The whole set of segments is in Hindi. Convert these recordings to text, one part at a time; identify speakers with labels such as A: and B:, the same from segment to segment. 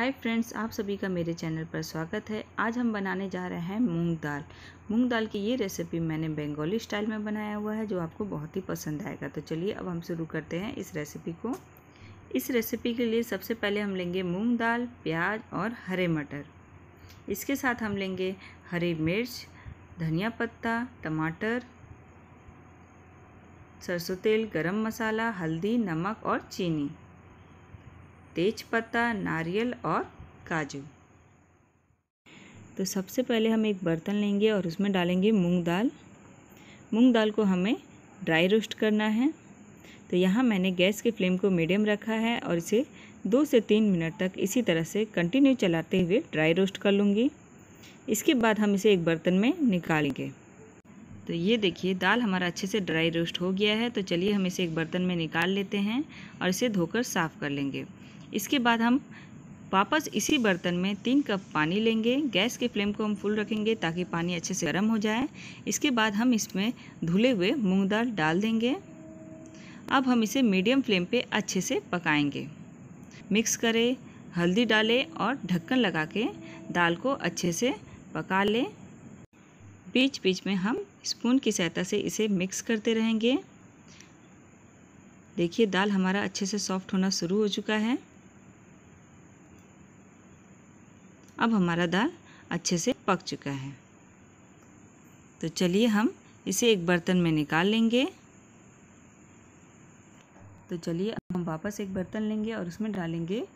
A: हाय फ्रेंड्स, आप सभी का मेरे चैनल पर स्वागत है। आज हम बनाने जा रहे हैं मूंग दाल। मूंग दाल की ये रेसिपी मैंने बंगाली स्टाइल में बनाया हुआ है, जो आपको बहुत ही पसंद आएगा। तो चलिए, अब हम शुरू करते हैं इस रेसिपी को। इस रेसिपी के लिए सबसे पहले हम लेंगे मूंग दाल, प्याज और हरे मटर। इसके साथ हम लेंगे हरी मिर्च, धनिया पत्ता, टमाटर, सरसों तेल, गरम मसाला, हल्दी, नमक और चीनी। तेज पत्ता नारियल और काजू। तो सबसे पहले हम एक बर्तन लेंगे और उसमें डालेंगे मूंग दाल। मूंग दाल को हमें ड्राई रोस्ट करना है। तो यहाँ मैंने गैस के फ्लेम को मीडियम रखा है और इसे दो से तीन मिनट तक इसी तरह से कंटिन्यू चलाते हुए ड्राई रोस्ट कर लूँगी। इसके बाद हम इसे एक बर्तन में निकालेंगे। तो ये देखिए, दाल हमारा अच्छे से ड्राई रोस्ट हो गया है। तो चलिए हम इसे एक बर्तन में निकाल लेते हैं और इसे धोकर साफ़ कर लेंगे। इसके बाद हम वापस इसी बर्तन में तीन कप पानी लेंगे। गैस के फ्लेम को हम फुल रखेंगे ताकि पानी अच्छे से गर्म हो जाए। इसके बाद हम इसमें धुले हुए मूंग दाल डाल देंगे। अब हम इसे मीडियम फ्लेम पे अच्छे से पकाएँगे। मिक्स करें, हल्दी डालें और ढक्कन लगा के दाल को अच्छे से पका लें। बीच बीच में हम स्पून की सहायता से इसे मिक्स करते रहेंगे। देखिए, दाल हमारा अच्छे से सॉफ्ट होना शुरू हो चुका है। अब हमारा दाल अच्छे से पक चुका है। तो चलिए हम इसे एक बर्तन में निकाल लेंगे। तो चलिए अब हम वापस एक बर्तन लेंगे और उसमें डालेंगे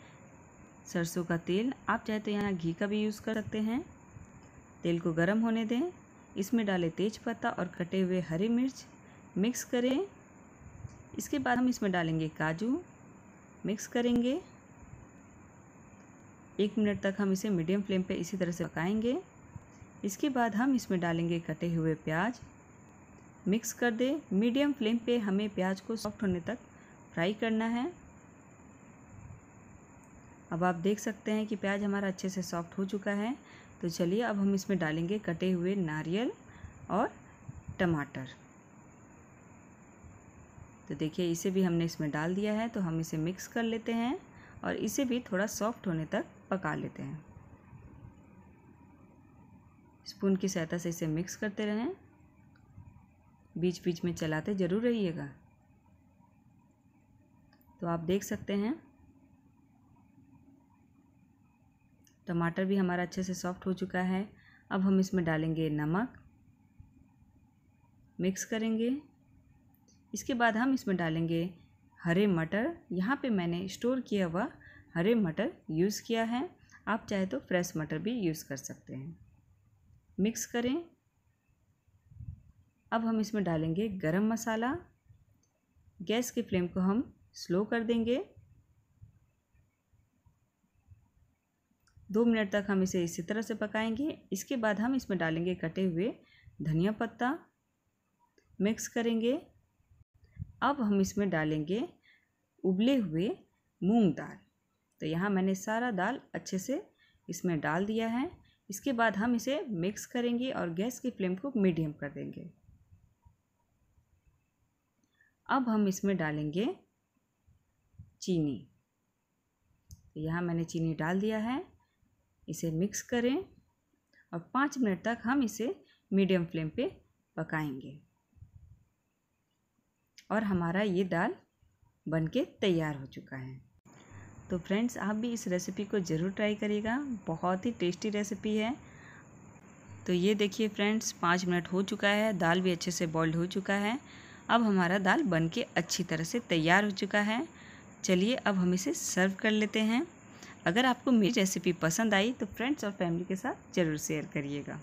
A: सरसों का तेल। आप चाहे तो यहाँ घी का भी यूज़ कर सकते हैं। तेल को गर्म होने दें। इसमें डालें तेज पत्ता और कटे हुए हरी मिर्च। मिक्स करें। इसके बाद हम इसमें डालेंगे काजू। मिक्स करेंगे। एक मिनट तक हम इसे मीडियम फ्लेम पे इसी तरह से पकाएँगे। इसके बाद हम इसमें डालेंगे कटे हुए प्याज। मिक्स कर दें। मीडियम फ्लेम पे हमें प्याज को सॉफ्ट होने तक फ्राई करना है। अब आप देख सकते हैं कि प्याज हमारा अच्छे से सॉफ्ट हो चुका है। तो चलिए अब हम इसमें डालेंगे कटे हुए नारियल और टमाटर। तो देखिए, इसे भी हमने इसमें डाल दिया है। तो हम इसे मिक्स कर लेते हैं और इसे भी थोड़ा सॉफ्ट होने तक पका लेते हैं। स्पून की सहायता से इसे मिक्स करते रहें। बीच बीच में चलाते ज़रूर रहिएगा। तो आप देख सकते हैं। टमाटर भी हमारा अच्छे से सॉफ्ट हो चुका है। अब हम इसमें डालेंगे नमक। मिक्स करेंगे। इसके बाद हम इसमें डालेंगे हरे मटर। यहाँ पे मैंने स्टोर किया हुआ हरे मटर यूज़ किया है। आप चाहे तो फ्रेश मटर भी यूज़ कर सकते हैं। मिक्स करें। अब हम इसमें डालेंगे गरम मसाला। गैस के फ्लेम को हम स्लो कर देंगे। दो मिनट तक हम इसे इसी तरह से पकाएँगे। इसके बाद हम इसमें डालेंगे कटे हुए धनिया पत्ता। मिक्स करेंगे। अब हम इसमें डालेंगे उबले हुए मूंग दाल। तो यहाँ मैंने सारा दाल अच्छे से इसमें डाल दिया है। इसके बाद हम इसे मिक्स करेंगे और गैस की फ्लेम को मीडियम कर देंगे। अब हम इसमें डालेंगे चीनी। तो यहाँ मैंने चीनी डाल दिया है। इसे मिक्स करें और पाँच मिनट तक हम इसे मीडियम फ्लेम पे पकाएँगे। और हमारा ये दाल बनके तैयार हो चुका है। तो फ्रेंड्स, आप भी इस रेसिपी को ज़रूर ट्राई करिएगा। बहुत ही टेस्टी रेसिपी है। तो ये देखिए फ्रेंड्स, पाँच मिनट हो चुका है। दाल भी अच्छे से बॉइल्ड हो चुका है। अब हमारा दाल बन के अच्छी तरह से तैयार हो चुका है। चलिए अब हम इसे सर्व कर लेते हैं। अगर आपको मेरी रेसिपी पसंद आई तो फ्रेंड्स और फैमिली के साथ ज़रूर शेयर करिएगा।